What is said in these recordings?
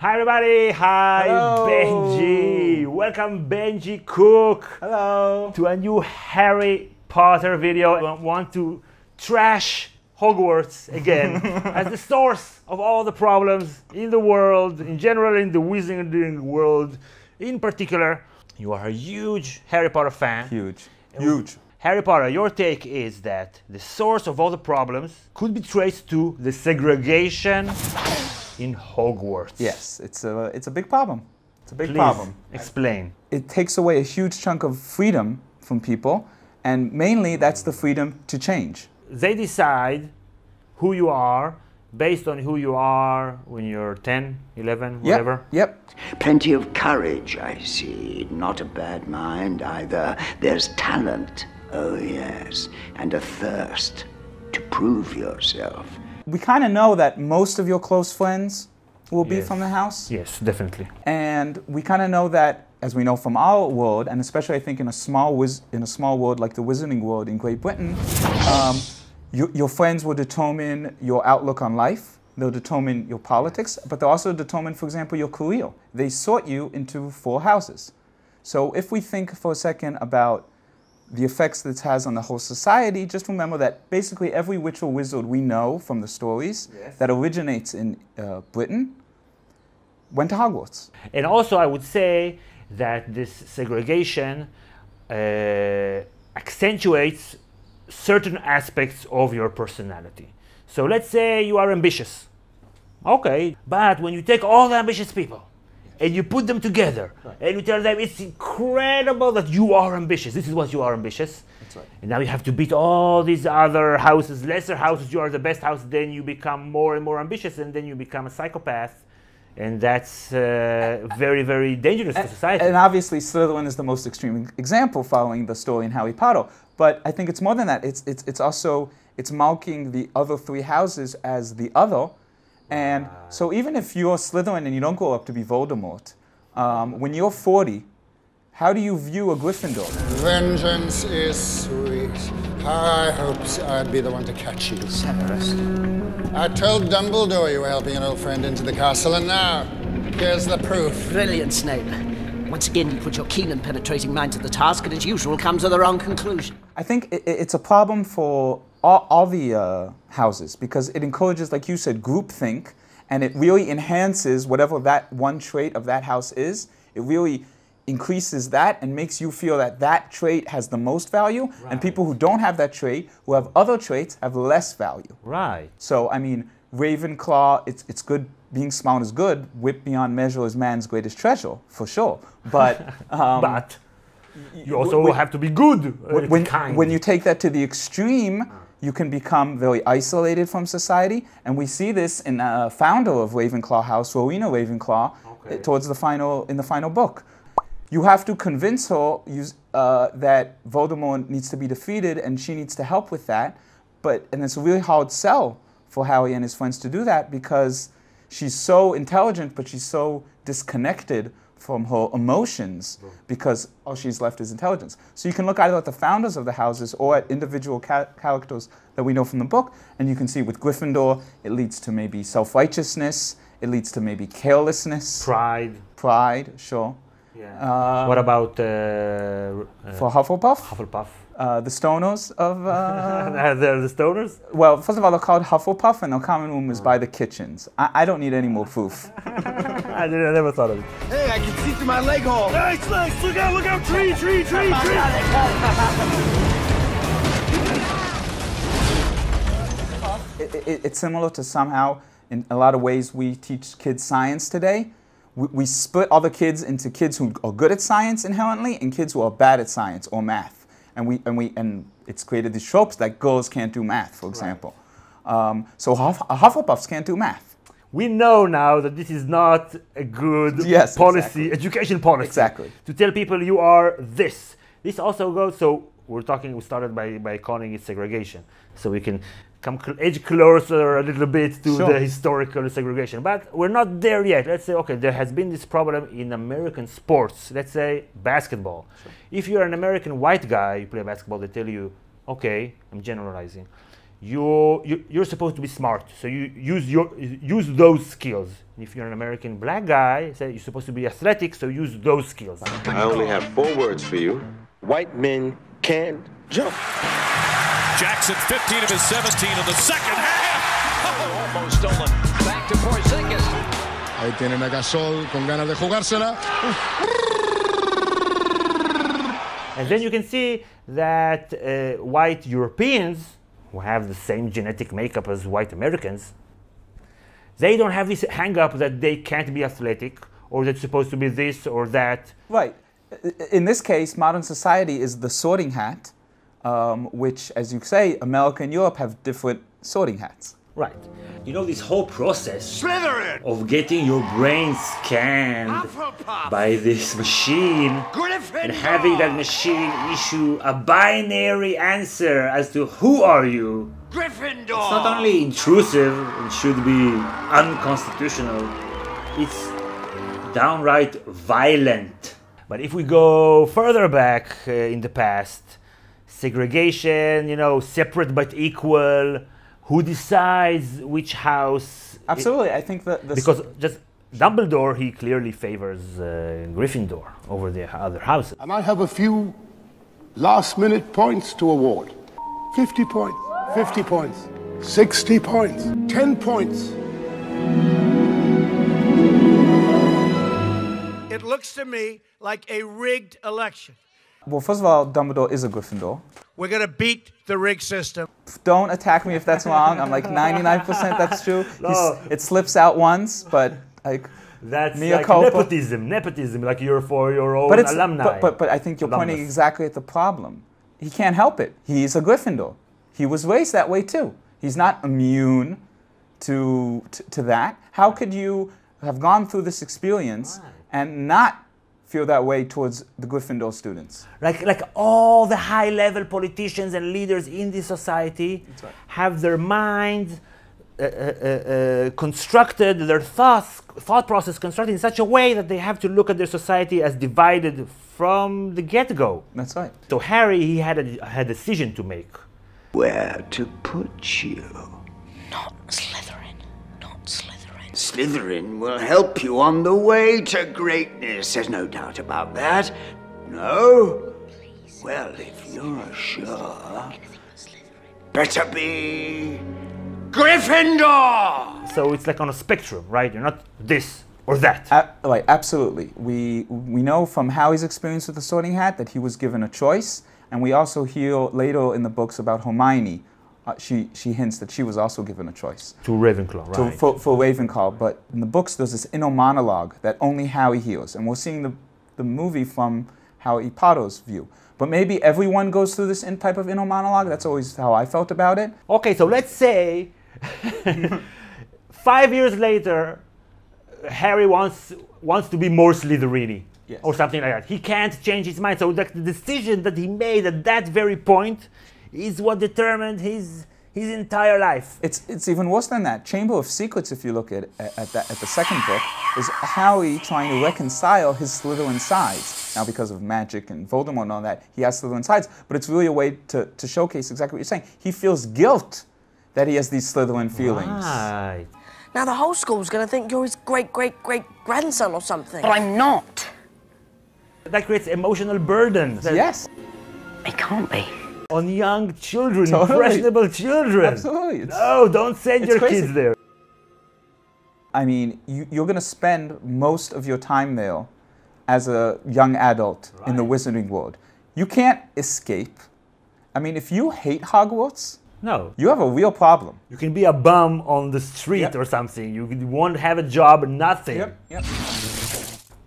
Hi everybody, hi Hello. Benji. Welcome Benji Cook Hello. to a new Harry Potter video. I want to trash Hogwarts again as the source of all the problems in the world, in general in the wizarding world in particular. You are a huge Harry Potter fan. Huge. Huge. Harry Potter, your take is that the source of all the problems could be traced to the segregation in Hogwarts. Yes, it's a it's a big problem. It's a big Please problem. explain. It takes away a huge chunk of freedom from people, and mainly that's the freedom to change. They decide who you are based on who you are when you're 10, 11, Yep. whatever. Yep. Plenty of courage, I see. Not a bad mind either. There's talent, oh yes, and a thirst to prove yourself. We kind of know that most of your close friends will be Yes. from the house, Yes, definitely. and we kind of know that, as we know from our world, and especially I think in a small wiz- in a small world like the wizarding world in Great Britain, um, your, your friends will determine your outlook on life. They'll determine your politics, but they'll also determine, for example, your career. They sort you into four houses. So if we think for a second about the effects this has on the whole society, just remember that basically every witch or wizard we know from the stories that originates in uh, Britain went to Hogwarts. And also, I would say that this segregation uh, accentuates certain aspects of your personality. So let's say you are ambitious. Okay, but when you take all the ambitious people and you put them together and you tell them it's incredible that you are ambitious, this is what you are ambitious. That's right. And now you have to beat all these other houses, lesser houses, you are the best house, then you become more and more ambitious and then you become a psychopath. And that's uh, very, very dangerous for society. And obviously, Slytherin is the most extreme example following the story in Harry Potter. But I think it's more than that. It's, it's, it's also it's marking the other three houses as the other. And so even if you're Slytherin and you don't grow up to be Voldemort, um, when you're 40, how do you view a Gryffindor? Vengeance is sweet. I hoped I'd be the one to catch you. Severus. I told Dumbledore you were helping an old friend into the castle, and now, here's the proof. Brilliant, Snape. Once again, you put your keen and penetrating mind to the task, and as usual, come to the wrong conclusion. I think i- i- it's a problem for all, all the uh, houses because it encourages, like you said, groupthink, and it really enhances whatever that one trait of that house is. It really increases that and makes you feel that that trait has the most value, and people who don't have that trait, who have other traits, have less value. right. So, I mean, Ravenclaw, it's, it's good. Being smart is good. Wit beyond measure is man's greatest treasure, for sure. But um, But you also when- have to be good. uh, when, kind. when you take that to the extreme, you can become very isolated from society. And we see this in the founder of Ravenclaw House, Rowena Ravenclaw, Okay. uh, towards the final in the final book. You have to convince her uh, that Voldemort needs to be defeated, and she needs to help with that. But and it's a really hard sell for Harry and his friends to do that because she's so intelligent, but she's so disconnected from her emotions hmm. because all she's left is intelligence. So you can look either at the founders of the houses or at individual ca- characters that we know from the book, and you can see with Gryffindor, it leads to maybe self righteousness, it leads to maybe carelessness, pride. pride, sure. Yeah. what about uh, uh, For Hufflepuff, Hufflepuff? uh, the stoners of. Uh, They're the stoners. well, first of all, they're called Hufflepuff, and their common room is by the kitchens. I, I don't need any more proof. I, didn't, I never thought of it. Hey, I can see through my leg hole. Nice, nice. Look out! Look out! Tree! Tree! Tree! Tree! it, it, it's similar to somehow, in a lot of ways, we teach kids science today. We, we split other kids into kids who are good at science inherently and kids who are bad at science or math. And, we, and, we, and it's created these tropes that girls can't do math, for example. Um, so Huff, Hufflepuffs can't do math. We know now that this is not a good Yes, policy, exactly. education policy. Exactly. To tell people you are this. This also goes. So we're talking. We started by by calling it segregation. So we can come cl- edge closer a little bit to Sure. the historical segregation. But we're not there yet. Let's say, okay, there has been this problem in American sports. Let's say basketball. If you're an American white guy, you play basketball, they tell you, okay, I'm generalizing. you're, you- you're supposed to be smart. So you use, your, use those skills. If you're an American black guy, say you're supposed to be athletic, so use those skills. I only have four words for you. White men can't jump. Jackson 15 of his 17 in the second half. Almost stolen. Back to Porzingis. Ahí tienen a Gasol con ganas de jugársela. And then you can see that uh, white Europeans, who have the same genetic makeup as white Americans, they don't have this hang up that they can't be athletic or they're supposed to be this or that. Right. In this case, modern society is the sorting hat, um, which, as you say, America and Europe have different sorting hats. Right. You know, this whole process of getting your brain scanned by this machine and having that machine issue a binary answer as to who are you. It's not only intrusive and should be unconstitutional, it's downright violent. But if we go further back uh, in the past, segregation, you know, separate but equal, who decides which house? Absolutely. I think that the Because just Dumbledore, he clearly favors uh, Gryffindor over the other houses. And I have a few last minute points to award 50 points, 50 points, 60 points, 10 points. It looks to me like a rigged election. Well, first of all, Dumbledore is a Gryffindor. We're going to beat the rig system. Don't attack me if that's wrong. I'm like 99% that's true. He's- it slips out once, but like. That's Mea like culpa. nepotism, nepotism, like you're for your own But it's alumni. but, but but I think you're pointing exactly at the problem. He can't help it. He's a Gryffindor. He was raised that way too. He's not immune to to, to that. How could you have gone through this experience and not feel that way towards the Gryffindor students? like like all the high level politicians and leaders in this society have their minds uh, uh, uh, uh, constructed their thoughts thought process constructed in such a way that they have to look at their society as divided from the get-go That's right. so harry he had a, had a decision to make Where to put you? Not Slytherin. Not Slytherin. Slytherin will help you on the way to greatness. There's no doubt about that. No? Well, if you're sure, better be Gryffindor! so it's like on a spectrum right you're not this or that A- right, absolutely. We we know from Harry's experience with the Sorting Hat that he was given a choice, and we also hear later in the books about Hermione. Uh, she she hints that she was also given a choice. to ravenclaw right to, for, for Ravenclaw. But in the books, there's this inner monologue that only Harry hears, and we're seeing the, the movie from Harry Potter's view. But maybe everyone goes through this in type of inner monologue. That's always how I felt about it. Okay, so let's say five years later, Harry wants wants to be more Slytherin Yes. or something like that. He can't change his mind. So the decision that he made at that very point is what determined his his entire life. It's, it's even worse than that. Chamber of Secrets, if you look at, at, that, at the second book, is Harry trying to reconcile his Slytherin sides. Now, because of magic and Voldemort and all that, he has Slytherin sides, but it's really a way to, to showcase exactly what you're saying. He feels guilt that he has these Slytherin feelings. Right. Now the whole school's gonna think you're his great great great grandson or something. But I'm not. That creates emotional burden that- Yes, It can't be. On young children, Totally. impressionable children. absolutely. It's, No, don't send your crazy. kids there. I mean, you, you're going to spend most of your time there as a young adult in the wizarding world. You can't escape. I mean, if you hate Hogwarts, No. you have a real problem. You can be a bum on the street Yep. or something. You won't have a job, nothing. Yep, Yep.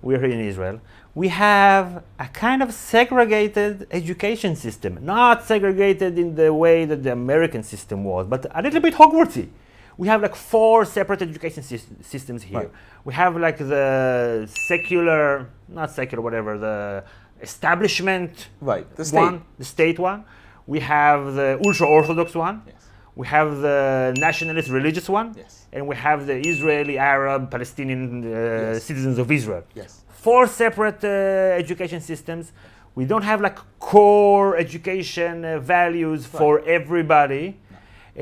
We're here in Israel. We have a kind of segregated education system. Not segregated in the way that the American system was, but a little bit Hogwartsy. We have like four separate education sys- systems here. Right. We have like the secular, not secular, whatever, the establishment Right, the state. one, the state one. We have the ultra orthodox one. Yes. We have the nationalist religious one. Yes. And we have the Israeli, Arab, Palestinian uh, citizens of Israel. Yes. Four separate uh, education systems. We don't have like core education uh, values for everybody.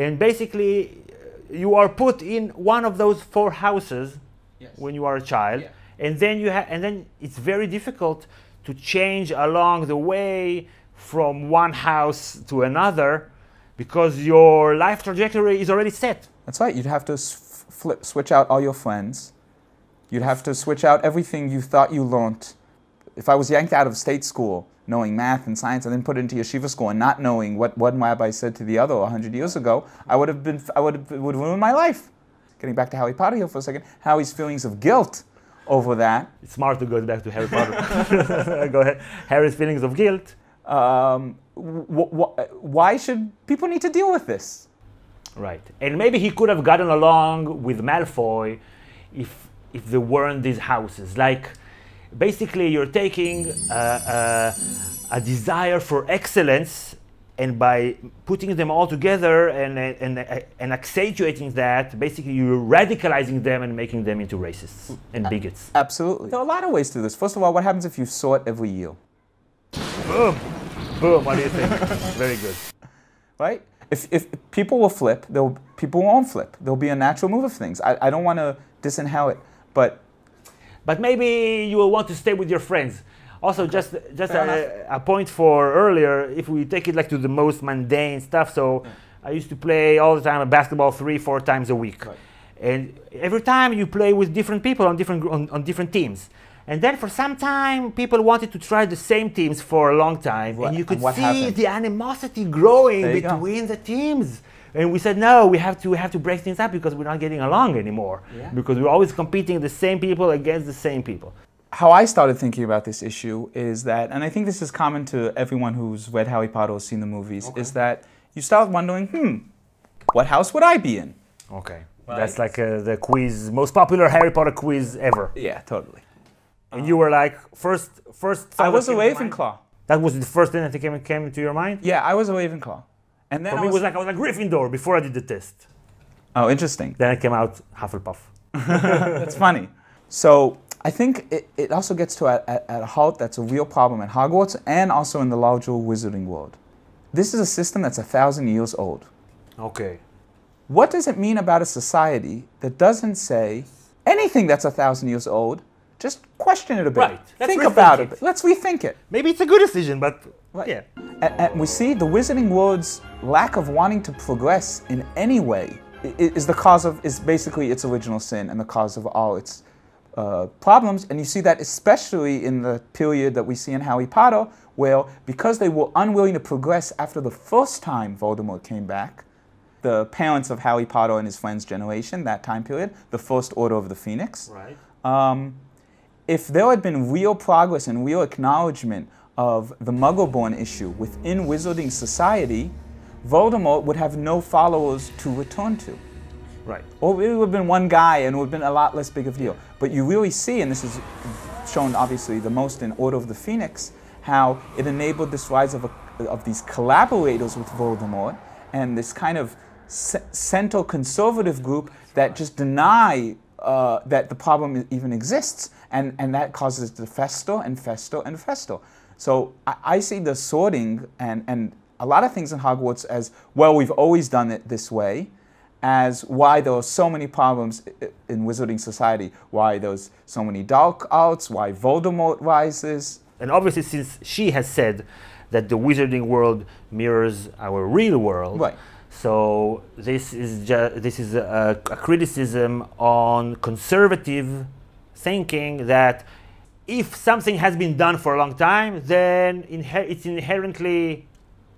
and basically you are put in one of those four houses when you are a child, and then you ha- and then it's very difficult to change along the way from one house to another because your life trajectory is already set. That's right. You'd have to s- flip, switch out all your friends. You'd have to switch out everything you thought you learned. If I was yanked out of state school, knowing math and science, and then put into yeshiva school and not knowing what one rabbi said to the other 100 years ago, I would have been, I would have, it would have ruined my life. Getting back to Harry Potter here for a second, Harry's feelings of guilt over that. It's smart to go back to Harry Potter. go ahead. Harry's feelings of guilt. Um, wh- wh- why should people need to deal with this? Right. And maybe he could have gotten along with Malfoy if if there weren't these houses. Like basically you're taking uh, uh, a desire for excellence and by putting them all together and, and, and accentuating that, basically you're radicalizing them and making them into racists and bigots. Absolutely. There are a lot of ways to do this. First of all, what happens if you sort every year? Boom. Boom. What do you think? Very good. Right? If, if people will flip, they'll, people won't flip. There'll be a natural move of things. I, I don't want to disinherit, but. But maybe you will want to stay with your friends. Also, just just a, a, point for earlier, if we take it like to the most mundane stuff. So, yeah. I used to play all the time basketball three, four times a week, right. and every time you play with different people on different on, on different teams. And then for some time, people wanted to try the same teams for a long time, what, and you could and see happened? the animosity growing between go. the teams. And we said, no, we have to we have to break things up because we're not getting along anymore. Yeah. Because we're always competing the same people against the same people. How I started thinking about this issue is that, and I think this is common to everyone who's read Harry Potter or seen the movies, okay. is that you start wondering, hmm, what house would I be in? Okay. Right. That's like uh, the quiz, most popular Harry Potter quiz ever. Yeah, totally. And you were like, first, first. I was a Ravenclaw. That was the first thing that came, came into your mind? Yeah, I was a Ravenclaw. And then For I me, was, it was like I was a Gryffindor before I did the test. Oh, interesting. Then I came out Hufflepuff. That's funny. So I think it, it also gets to at, at, at a halt that's a real problem at Hogwarts and also in the larger wizarding world. This is a system that's a thousand years old. Okay. What does it mean about a society that doesn't say anything that's a thousand years old? Just question it a bit. Right. Let's Think about it. it. Let's rethink it. Maybe it's a good decision, but right. yeah. And, and we see the wizarding world's lack of wanting to progress in any way is the cause of is basically its original sin and the cause of all its uh, problems. And you see that especially in the period that we see in Harry Potter, where because they were unwilling to progress after the first time Voldemort came back, the parents of Harry Potter and his friends' generation, that time period, the First Order of the Phoenix. Right. Um, if there had been real progress and real acknowledgement of the Muggle-born issue within wizarding society, Voldemort would have no followers to return to. Right. Or it would have been one guy and it would have been a lot less big of a deal. But you really see, and this is shown obviously the most in Order of the Phoenix, how it enabled this rise of, a, of these collaborators with Voldemort and this kind of central conservative group that just deny uh, that the problem even exists, and, and that causes it to fester and festo and festo. So I, I see the sorting and, and a lot of things in Hogwarts as well, we've always done it this way, as why there are so many problems in wizarding society, why there's so many dark arts, why Voldemort rises. And obviously, since she has said that the wizarding world mirrors our real world, right. So this is this is a, a, criticism on conservative thinking that if something has been done for a long time, then inher- it's inherently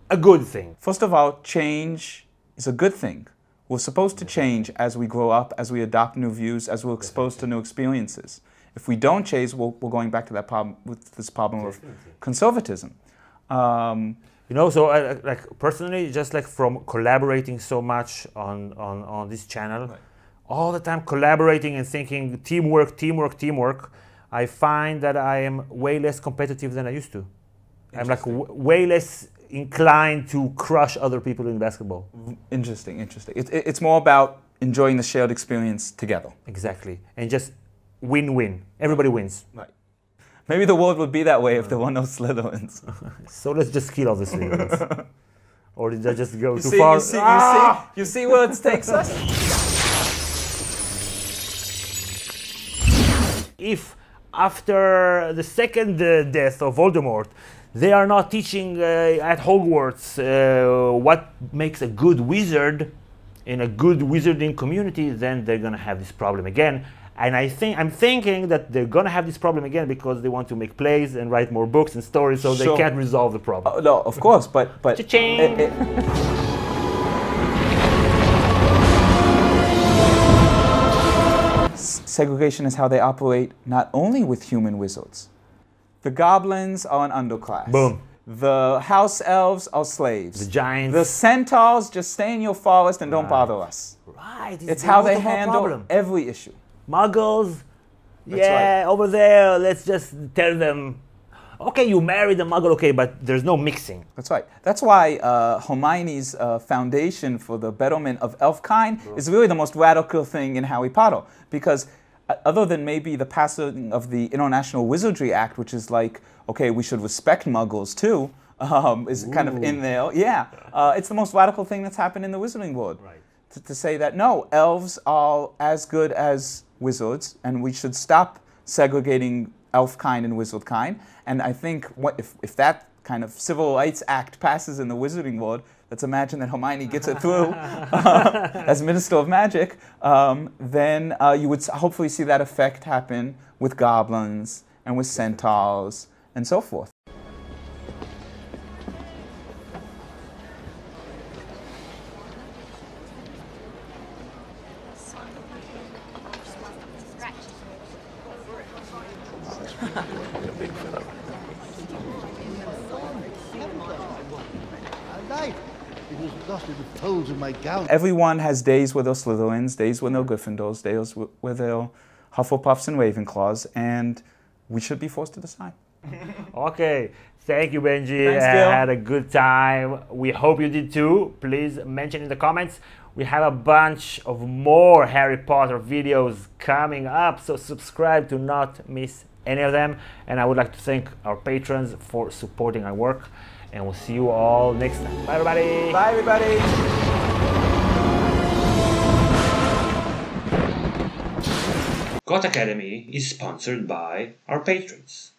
a good thing. First of all, change is a good thing. We're supposed to change as we grow up, as we adopt new views, as we're exposed to new experiences. If we don't change, we're, we're going back to that problem with this problem of conservatism. Um, you know so uh, like personally just like from collaborating so much on on, on this channel right. all the time collaborating and thinking teamwork teamwork teamwork i find that i am way less competitive than i used to. I'm like w- way less inclined to crush other people in basketball. Interesting interesting. It, it, it's more about enjoying the shared experience together. Exactly. And just win-win. Everybody wins. Right Maybe the world would be that way if there were no Slytherins. so let's just kill all the Slytherins. Or did I just go You too see, far? you see, you Ah! see, you see where it takes us. if after the second uh, death of Voldemort, they are not teaching uh, at Hogwarts uh, what makes a good wizard in a good wizarding community, then they're gonna have this problem again. And I think I'm thinking that they're gonna have this problem again because they want to make plays and write more books and stories, so Sure. they can't resolve the problem. Oh, no, of course, but but it- it- eh, eh. segregation is how they operate not only with human wizards. The goblins are an underclass. Boom. The house elves are slaves. The giants. The centaurs just stay in your forest and don't bother us. right, It's the how they handle problem. every issue. Muggles, That's yeah, over there. Let's just tell them, okay, you married a Muggle, okay, but there's no mixing. That's right. That's why uh, Hermione's uh, foundation for the betterment of elfkind is really the most radical thing in Harry Potter. Because uh, other than maybe the passing of the International Wizardry Act, which is like, okay, we should respect muggles too, um, is kind of in there. Yeah. Uh, it's the most radical thing that's happened in the wizarding world. Right. To, to say that, no, elves are as good as wizards, and we should stop segregating elf kind and wizard kind. And I think what, if, if that kind of civil rights act passes in the wizarding world, let's imagine that Hermione gets it through as Minister of Magic, um, then uh, you would hopefully see that effect happen with goblins and with centaurs and so forth. Folds of my gown. Everyone has days where they're Slytherins, days when they're Gryffindors, days wh- where they're Hufflepuffs and Ravenclaws, and we should be forced to decide. Okay, thank you, Benji. Thanks, I had a good time. We hope you did too. Please mention in the comments. We have a bunch of more Harry Potter videos coming up, so subscribe to not miss any of them. And I would like to thank our patrons for supporting our work. And we'll see you all next time. Bye, everybody. Bye, everybody. Got Academy is sponsored by our patrons.